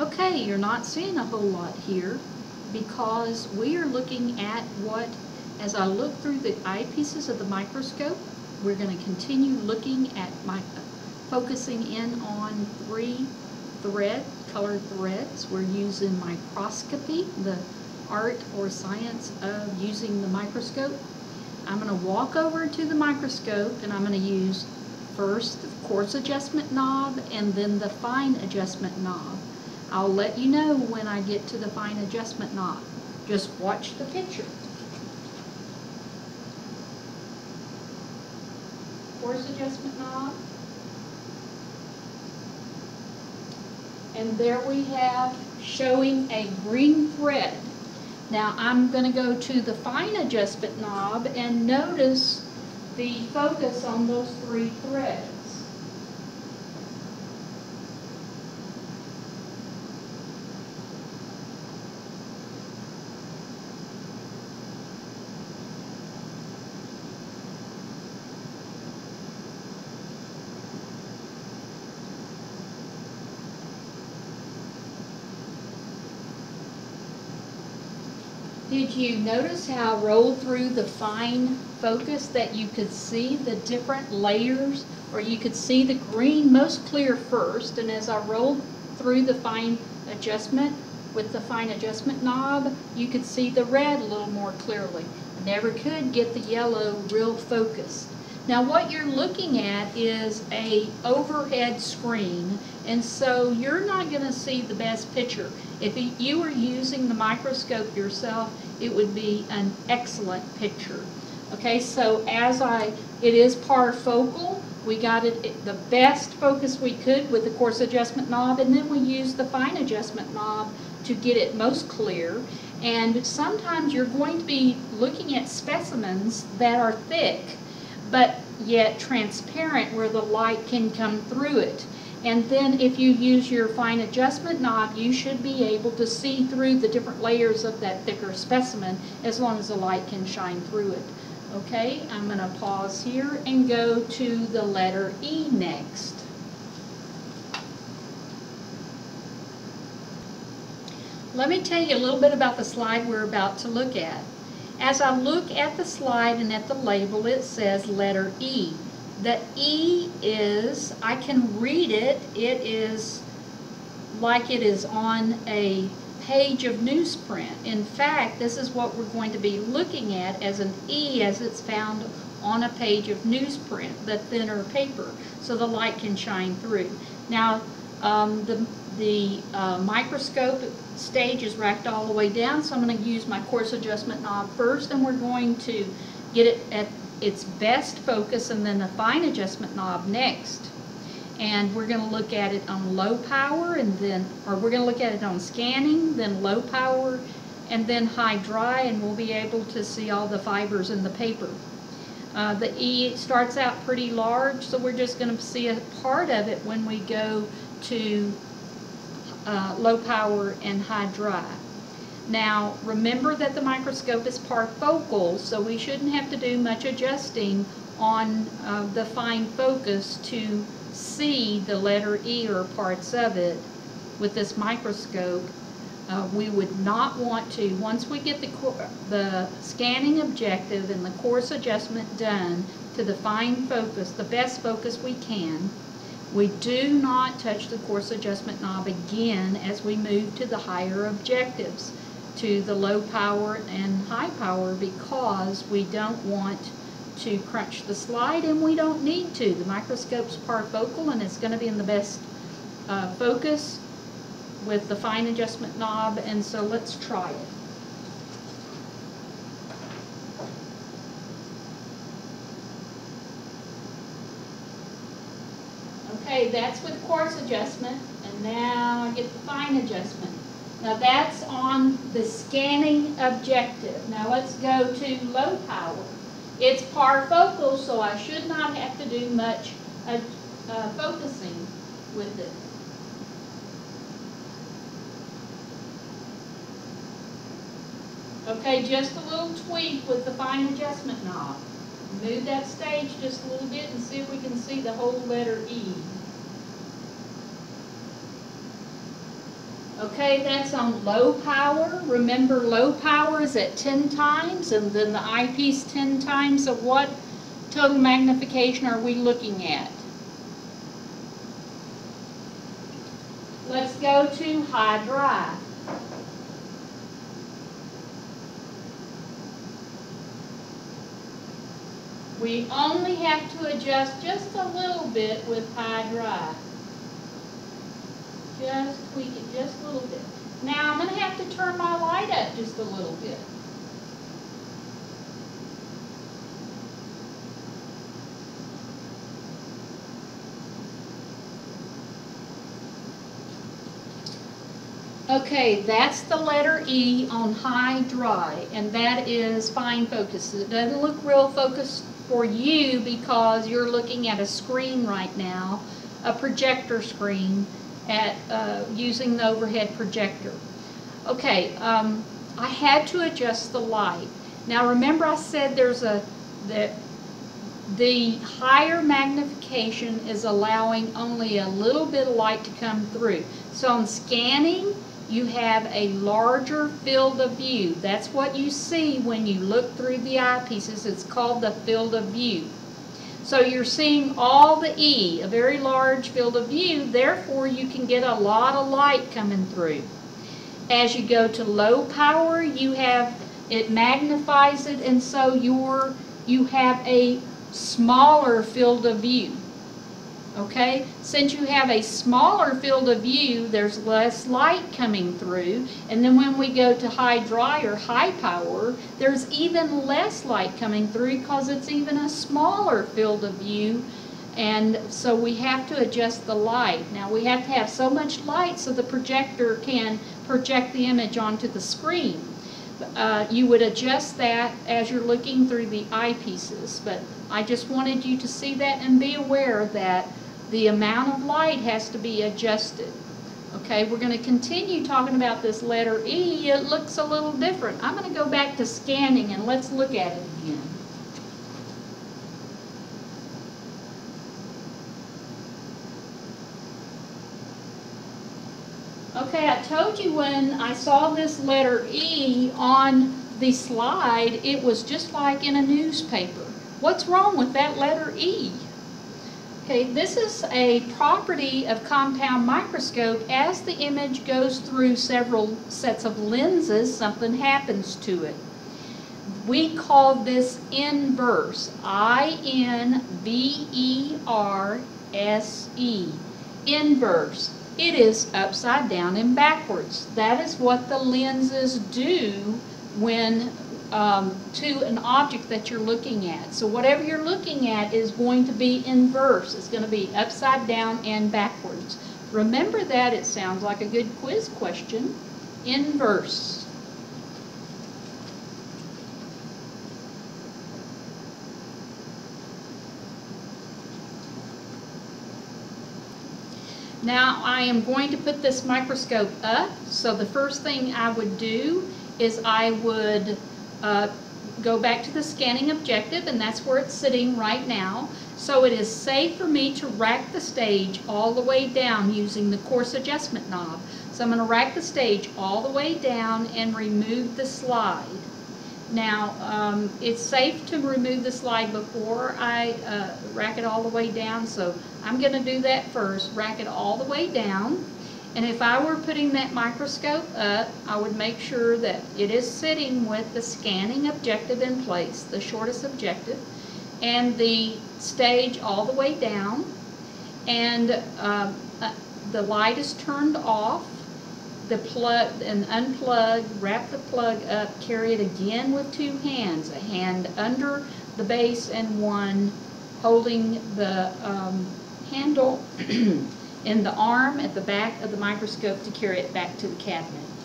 Okay, you're not seeing a whole lot here because we are looking at what, as I look through the eyepieces of the microscope, we're going to continue looking at my, focusing in on three thread, colored threads. We're using microscopy, the art or science of using the microscope. I'm going to walk over to the microscope and I'm going to use first the coarse adjustment knob and then the fine adjustment knob. I'll let you know when I get to the fine adjustment knob. Just watch the picture. Coarse adjustment knob. And there we have showing a green thread. Now I'm going to go to the fine adjustment knob and notice the focus on those three threads. Did you notice how I rolled through the fine focus that you could see the different layers or you could see the green most clear first and as I rolled through the fine adjustment with the fine adjustment knob you could see the red a little more clearly. I never could get the yellow real focused. Now what you're looking at is a overhead screen and so you're not going to see the best picture. If you were using the microscope yourself, it would be an excellent picture. Okay, so as I, it is parfocal. We got it the best focus we could with the coarse adjustment knob, and then we used the fine adjustment knob to get it most clear. And sometimes you're going to be looking at specimens that are thick, but yet transparent where the light can come through it. And then if you use your fine adjustment knob, you should be able to see through the different layers of that thicker specimen as long as the light can shine through it. Okay, I'm going to pause here and go to the letter E next. Let me tell you a little bit about the slide we're about to look at. As I look at the slide and at the label, it says letter E. The E is, I can read it, it is like it is on a page of newsprint. In fact, this is what we're going to be looking at as an E as it's found on a page of newsprint, the thinner paper, so the light can shine through. Now, um, the, the uh, microscope stage is racked all the way down, so I'm going to use my coarse adjustment knob first, and we're going to get it at its best focus and then the fine adjustment knob next. And we're going to look at it on low power and then, or we're going to look at it on scanning, then low power, and then high dry, and we'll be able to see all the fibers in the paper. Uh, the E starts out pretty large, so we're just going to see a part of it when we go to uh, low power and high dry. Now, remember that the microscope is parfocal, so we shouldn't have to do much adjusting on uh, the fine focus to see the letter E or parts of it with this microscope. Uh, we would not want to, once we get the, the scanning objective and the coarse adjustment done to the fine focus, the best focus we can, we do not touch the coarse adjustment knob again as we move to the higher objectives to the low power and high power because we don't want to crunch the slide and we don't need to. The microscope's parfocal and it's going to be in the best uh, focus with the fine adjustment knob and so let's try it. Okay, that's with coarse adjustment and now I get the fine adjustment. Now that's on the scanning objective. Now let's go to low power. It's parfocal, so I should not have to do much uh, uh, focusing with it. Okay, just a little tweak with the fine adjustment knob. Move that stage just a little bit and see if we can see the whole letter E. Okay, that's on low power. Remember, low power is at 10 times, and then the eyepiece 10 times of what total magnification are we looking at? Let's go to high dry. We only have to adjust just a little bit with high dry. Just tweak it just a little bit. Now I'm going to have to turn my light up just a little bit. Okay, that's the letter E on high dry, and that is fine focus. It doesn't look real focused for you because you're looking at a screen right now, a projector screen, at uh, using the overhead projector. Okay, um, I had to adjust the light. Now remember I said there's a that the higher magnification is allowing only a little bit of light to come through. So on scanning, you have a larger field of view. That's what you see when you look through the eyepieces. It's called the field of view. So you're seeing all the E, a very large field of view, therefore you can get a lot of light coming through. As you go to low power, you have, it magnifies it and so you're, you have a smaller field of view. Okay, since you have a smaller field of view, there's less light coming through. And then when we go to high dry or high power, there's even less light coming through because it's even a smaller field of view. And so we have to adjust the light. Now we have to have so much light so the projector can project the image onto the screen. Uh, you would adjust that as you're looking through the eyepieces. But I just wanted you to see that and be aware that the amount of light has to be adjusted. Okay, we're going to continue talking about this letter E. It looks a little different. I'm going to go back to scanning and let's look at it again. Okay, I told you when I saw this letter E on the slide, it was just like in a newspaper. What's wrong with that letter E? Okay, this is a property of compound microscope. As the image goes through several sets of lenses, something happens to it. We call this inverse, I-N-V-E-R-S-E, inverse. It is upside down and backwards. That is what the lenses do when um, to an object that you're looking at. So whatever you're looking at is going to be inverse. It's going to be upside down and backwards. Remember that. It sounds like a good quiz question. Inverse. Now I am going to put this microscope up. So the first thing I would do is I would uh, go back to the scanning objective and that's where it's sitting right now. So it is safe for me to rack the stage all the way down using the coarse adjustment knob. So I'm going to rack the stage all the way down and remove the slide. Now, um, it's safe to remove the slide before I uh, rack it all the way down, so I'm going to do that first, rack it all the way down. And if I were putting that microscope up, I would make sure that it is sitting with the scanning objective in place, the shortest objective, and the stage all the way down. And um, uh, the light is turned off, the plug and unplug, wrap the plug up, carry it again with two hands, a hand under the base and one holding the um, handle in the arm at the back of the microscope to carry it back to the cabinet.